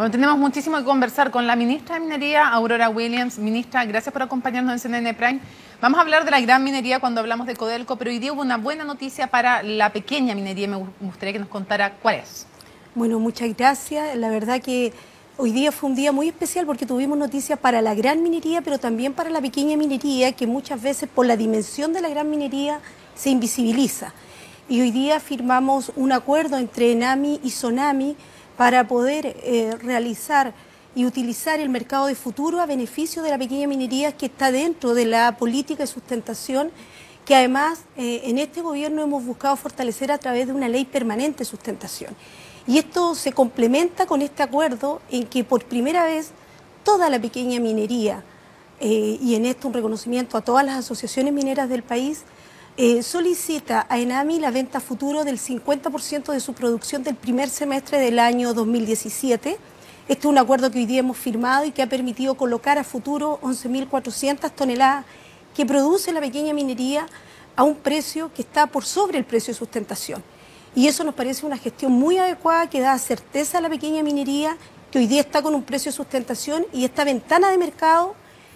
Bueno, tenemos muchísimo que conversar con la ministra de Minería, Aurora Williams. Ministra, gracias por acompañarnos en CNN Prime. Vamos a hablar de la gran minería cuando hablamos de Codelco, pero hoy día hubo una buena noticia para la pequeña minería. Me gustaría que nos contara cuál es. Bueno, muchas gracias. La verdad que hoy día fue un día muy especial porque tuvimos noticias para la gran minería, pero también para la pequeña minería, que muchas veces por la dimensión de la gran minería se invisibiliza. Y hoy día firmamos un acuerdo entre ENAMI y SONAMI para poder eh, realizar y utilizar el mercado de futuro a beneficio de la pequeña minería que está dentro de la política de sustentación que además eh, en este gobierno hemos buscado fortalecer a través de una ley permanente de sustentación. Y esto se complementa con este acuerdo en que por primera vez toda la pequeña minería, eh, y en esto un reconocimiento a todas las asociaciones mineras del país, eh, solicita a ENAMI la venta futuro del 50% de su producción del primer semestre del año 2017. Este es un acuerdo que hoy día hemos firmado y que ha permitido colocar a futuro 11.400 toneladas que produce la pequeña minería a un precio que está por sobre el precio de sustentación. Y eso nos parece una gestión muy adecuada que da certeza a la pequeña minería que hoy día está con un precio de sustentación y esta ventana de mercado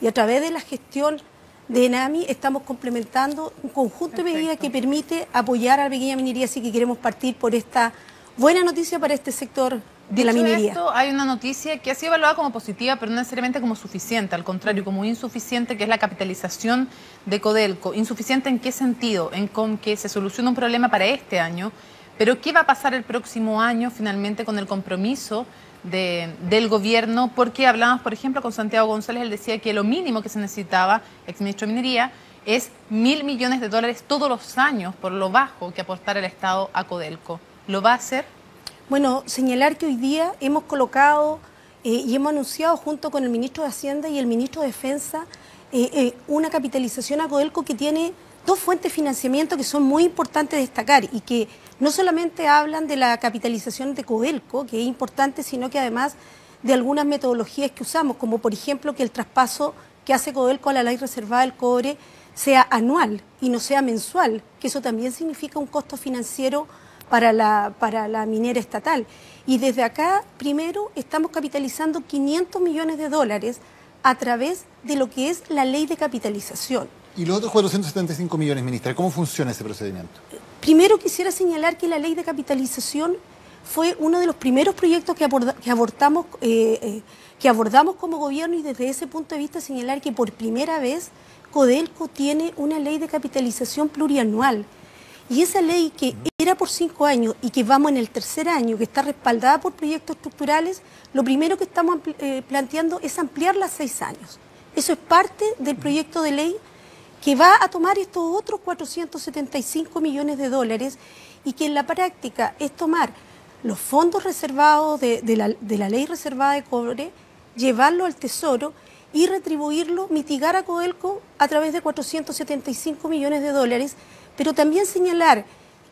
y a través de la gestión de ENAMI estamos complementando un conjunto de medidas que permite apoyar a la pequeña minería, así que queremos partir por esta buena noticia para este sector de la minería. Esto, hay una noticia que ha sido evaluada como positiva, pero no necesariamente como suficiente, al contrario, como insuficiente, que es la capitalización de Codelco. ¿Insuficiente en qué sentido? En con que se soluciona un problema para este año, pero ¿qué va a pasar el próximo año finalmente con el compromiso del gobierno, porque hablábamos, por ejemplo, con Santiago González, él decía que lo mínimo que se necesitaba, exministro de Minería, es mil millones de dólares todos los años por lo bajo que aportar el Estado a Codelco. ¿Lo va a hacer? Bueno, señalar que hoy día hemos colocado eh, y hemos anunciado junto con el ministro de Hacienda y el ministro de Defensa eh, eh, una capitalización a Codelco que tiene dos fuentes de financiamiento que son muy importantes de destacar y que no solamente hablan de la capitalización de Codelco, que es importante, sino que además de algunas metodologías que usamos, como por ejemplo que el traspaso que hace Codelco a la ley reservada del cobre sea anual y no sea mensual, que eso también significa un costo financiero para la, para la minera estatal. Y desde acá, primero, estamos capitalizando 500 millones de dólares a través de lo que es la ley de capitalización. ¿Y los otros 475 millones, ministra? ¿Cómo funciona ese procedimiento? Primero quisiera señalar que la ley de capitalización fue uno de los primeros proyectos que, abordamos, eh, eh, que abordamos como gobierno y desde ese punto de vista señalar que por primera vez Codelco tiene una ley de capitalización plurianual. Y esa ley que era por cinco años y que vamos en el tercer año, que está respaldada por proyectos estructurales, lo primero que estamos eh, planteando es ampliarla a seis años. Eso es parte del proyecto de ley que va a tomar estos otros 475 millones de dólares y que en la práctica es tomar los fondos reservados de, la, ley reservada de cobre, llevarlo al Tesoro y retribuirlo, mitigar a Codelco a través de 475 millones de dólares, pero también señalar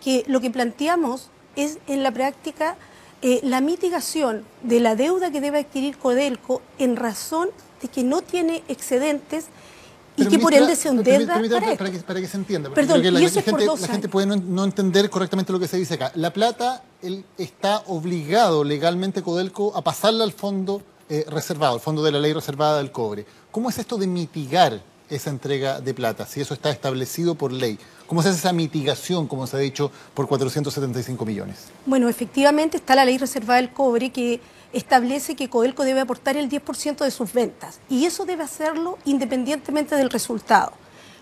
que lo que planteamos es en la práctica eh, la mitigación de la deuda que debe adquirir Codelco en razón de que no tiene excedentes y que por ende se endeuda para, para, que, para, que, se entienda. Perdón, la, y gente, la gente, puede no, entender correctamente lo que se dice acá. La plata él está obligado legalmente Codelco a pasarla al fondo eh, reservado, el fondo de la ley reservada del cobre. ¿Cómo es esto de mitigar esa entrega de plata, si eso está establecido por ley? ¿Cómo se hace esa mitigación, como se ha dicho, por 475 millones? Bueno, efectivamente está la ley reservada del cobre que establece que Codelco debe aportar el 10% de sus ventas y eso debe hacerlo independientemente del resultado.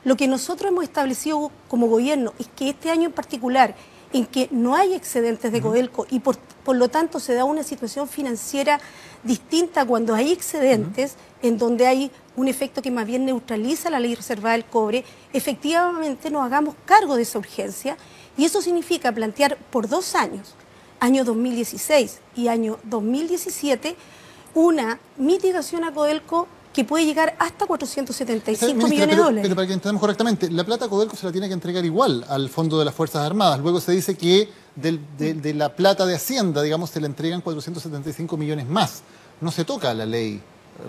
Lo que nosotros hemos establecido como gobierno es que este año en particular, en que no hay excedentes de Codelco y por, lo tanto se da una situación financiera distinta cuando hay excedentes, en donde hay un efecto que más bien neutraliza la ley reservada del cobre, efectivamente nos hagamos cargo de esa urgencia y eso significa plantear por dos años año 2016 y año 2017 una mitigación a Codelco que puede llegar hasta 475 millones de dólares. Pero para que entendamos correctamente, la plata Codelco se la tiene que entregar igual al Fondo de las Fuerzas Armadas. Luego se dice que de, la plata de Hacienda, digamos, se le entregan 475 millones más. No se toca la ley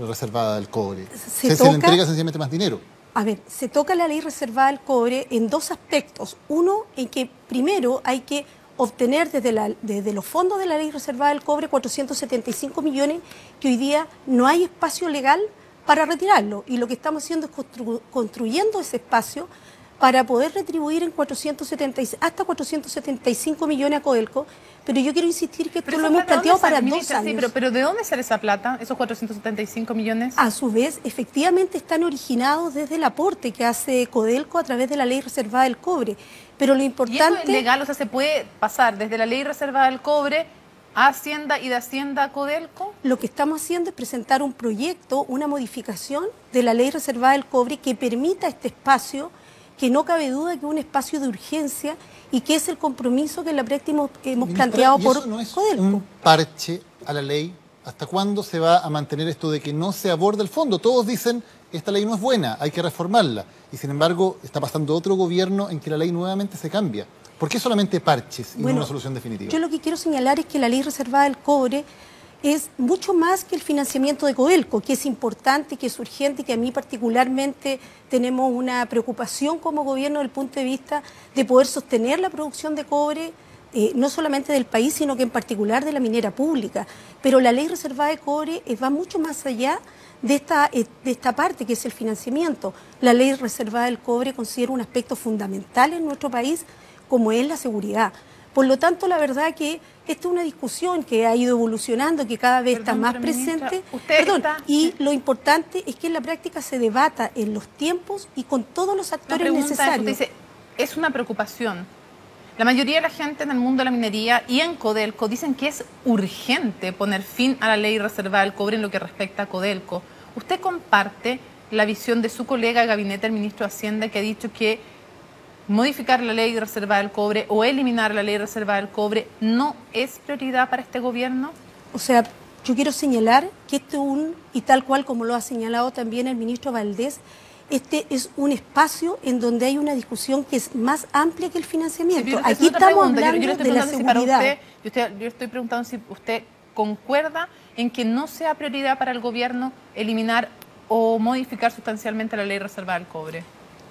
reservada del cobre. Se, se le entrega sencillamente más dinero. A ver, se toca la ley reservada del cobre en dos aspectos. Uno, en que primero hay que obtener desde, desde los fondos de la ley reservada del cobre 475 millones que hoy día no hay espacio legal para retirarlo. Y lo que estamos haciendo es construyendo ese espacio para poder retribuir en 476, hasta 475 millones a Codelco, pero yo quiero insistir que esto lo hemos planteado para dos años. pero, ¿de dónde sale esa plata, esos 475 millones? A su vez, efectivamente están originados desde el aporte que hace Codelco a través de la ley reservada del cobre. Pero lo importante... ¿Y es legal? O sea, ¿se puede pasar desde la ley reservada del cobre Hacienda y de Hacienda a Codelco? Lo que estamos haciendo es presentar un proyecto, una modificación de la ley reservada del cobre que permita este espacio que no cabe duda que es un espacio de urgencia y que es el compromiso que en la práctica hemos, planteado por eso no es un parche a la ley? ¿Hasta cuándo se va a mantener esto de que no se aborda el fondo? Todos dicen, esta ley no es buena, hay que reformarla. Y sin embargo, está pasando otro gobierno en que la ley nuevamente se cambia. ¿Por qué solamente parches y no una solución definitiva? Yo lo que quiero señalar es que la ley reservada del cobre es mucho más que el financiamiento de Codelco, que es importante, que es urgente, que a mí particularmente tenemos una preocupación como gobierno desde el punto de vista de poder sostener la producción de cobre, eh, no solamente del país, sino que en particular de la minera pública. Pero la ley reservada de cobre eh, va mucho más allá de esta, eh, de esta parte, que es el financiamiento. La ley reservada del cobre considera un aspecto fundamental en nuestro país, como es la seguridad. Por lo tanto, la verdad que esta es una discusión que ha ido evolucionando, que cada vez está más presente. Perdón, y lo importante es que en la práctica se debata en los tiempos y con todos los actores necesarios. dice, es una preocupación. La mayoría de la gente en el mundo de la minería y en Codelco dicen que es urgente poner fin a la ley reservada del cobre en lo que respecta a Codelco. ¿Usted comparte la visión de su colega de gabinete, el ministro de Hacienda, que ha dicho que modificar la ley reservada del cobre o eliminar la ley reservada del cobre no es prioridad para este gobierno? O sea, yo quiero señalar que este un, y tal cual como lo ha señalado también el ministro Valdés, este es un espacio en donde hay una discusión que es más amplia que el financiamiento. Aquí estamos hablando de la seguridad. yo, yo estoy preguntando si usted concuerda en que no sea prioridad para el gobierno eliminar o modificar sustancialmente la ley reservada del cobre.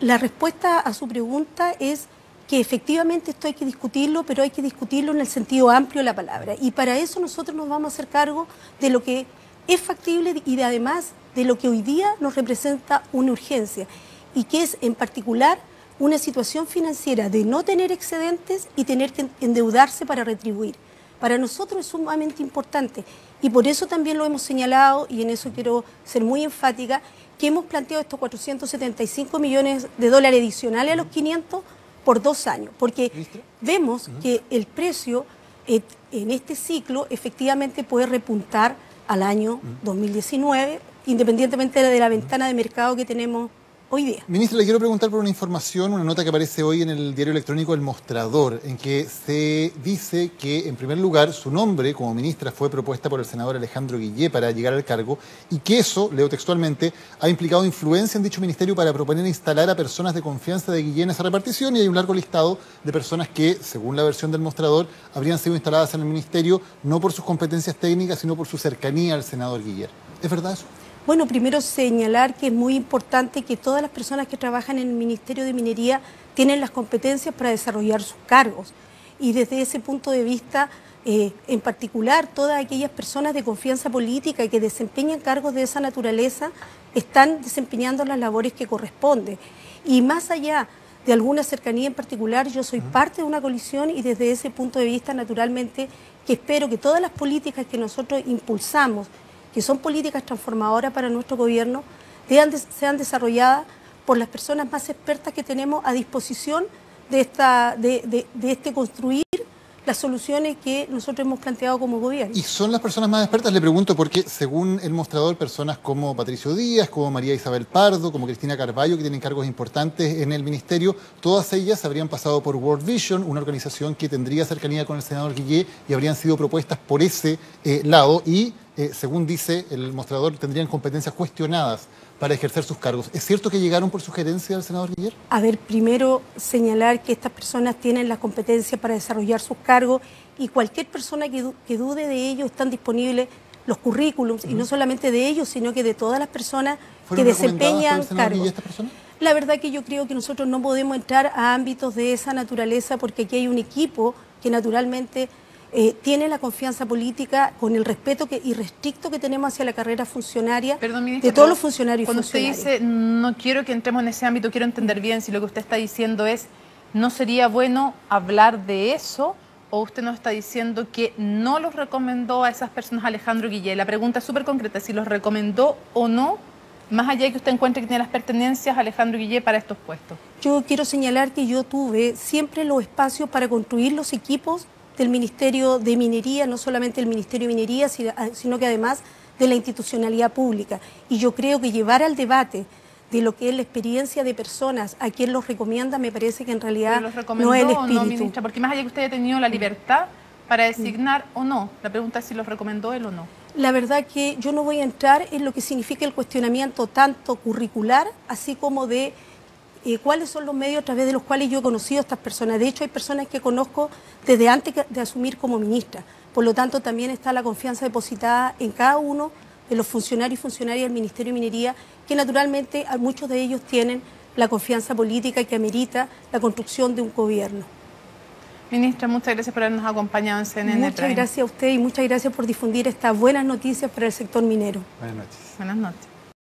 La respuesta a su pregunta es que efectivamente esto hay que discutirlo, pero hay que discutirlo en el sentido amplio de la palabra. Y para eso nosotros nos vamos a hacer cargo de lo que es factible y de, además de lo que hoy día nos representa una urgencia y que es en particular una situación financiera de no tener excedentes y tener que endeudarse para retribuir. Para nosotros es sumamente importante y por eso también lo hemos señalado y en eso quiero ser muy enfática que hemos planteado estos 475 millones de dólares adicionales a los 500 por dos años, porque vemos que el precio eh, en este ciclo efectivamente puede repuntar al año 2019, independientemente de la ventana de mercado que tenemos hoy le quiero preguntar por una información, una nota que aparece hoy en el diario electrónico El Mostrador, en que se dice que, en primer lugar, su nombre como ministra fue propuesta por el senador Alejandro Guillé para llegar al cargo y que eso, leo textualmente, ha implicado influencia en dicho ministerio para proponer instalar a personas de confianza de Guillé en esa repartición y hay un largo listado de personas que, según la versión del Mostrador, habrían sido instaladas en el ministerio no por sus competencias técnicas, sino por su cercanía al senador Guillé. ¿Es verdad eso? Bueno, primero señalar que es muy importante que todas las personas que trabajan en el Ministerio de Minería tienen las competencias para desarrollar sus cargos. Y desde ese punto de vista, eh, en particular, todas aquellas personas de confianza política que desempeñan cargos de esa naturaleza están desempeñando las labores que corresponden. Y más allá de alguna cercanía en particular, yo soy parte de una coalición y desde ese punto de vista, naturalmente, que espero que todas las políticas que nosotros impulsamos que son políticas transformadoras para nuestro gobierno, sean desarrolladas por las personas más expertas que tenemos a disposición de, esta, de, este construir las soluciones que nosotros hemos planteado como gobierno. ¿Y son las personas más expertas? Le pregunto porque según el mostrador, personas como Patricio Díaz, como María Isabel Pardo, como Cristina Carballo, que tienen cargos importantes en el ministerio, todas ellas habrían pasado por World Vision, una organización que tendría cercanía con el senador Guillé y habrían sido propuestas por ese eh, lado y eh, según dice el mostrador, tendrían competencias cuestionadas para ejercer sus cargos. ¿Es cierto que llegaron por sugerencia del senador Guillermo? A ver, primero señalar que estas personas tienen la competencia para desarrollar sus cargos y cualquier persona que, dude de ello están disponibles los currículums, y no solamente de ellos, sino que de todas las personas que desempeñan cargos. La verdad que yo creo que nosotros no podemos entrar a ámbitos de esa naturaleza porque aquí hay un equipo que naturalmente eh, tiene la confianza política con el respeto que, irrestricto que tenemos hacia la carrera funcionaria de todos los funcionarios cuando usted dice no quiero que entremos en ese ámbito, quiero entender bien si lo que usted está diciendo es no sería bueno hablar de eso o usted nos está diciendo que no los recomendó a esas personas Alejandro Guillé. La pregunta es súper concreta, si los recomendó o no, más allá de que usted encuentre que tiene las pertenencias Alejandro Guillé para estos puestos. Yo quiero señalar que yo tuve siempre los espacios para construir los equipos del Ministerio de Minería, no solamente el Ministerio de Minería, ah, sino que además de la institucionalidad pública. Y yo creo que llevar al debate de lo que es la experiencia de personas, a quien los recomienda, me parece que en realidad no es el espíritu. No, ministra? Porque más allá que usted haya tenido la libertad para designar o no, la pregunta es si los recomendó él o no. La verdad que yo no voy a entrar en lo que significa el cuestionamiento tanto curricular, así como de eh, cuáles son los medios a través de los cuales yo he conocido a estas personas. De hecho, hay personas que conozco desde antes de asumir como ministra. Por lo tanto, también está la confianza depositada en cada uno de los funcionarios y funcionarias del Ministerio de Minería, que naturalmente muchos de ellos tienen la confianza política que amerita la construcción de un gobierno. Ministra, muchas gracias por habernos acompañado en CNN. Muchas gracias a usted y muchas gracias por difundir estas buenas noticias para el sector minero. Buenas noches. Buenas noches.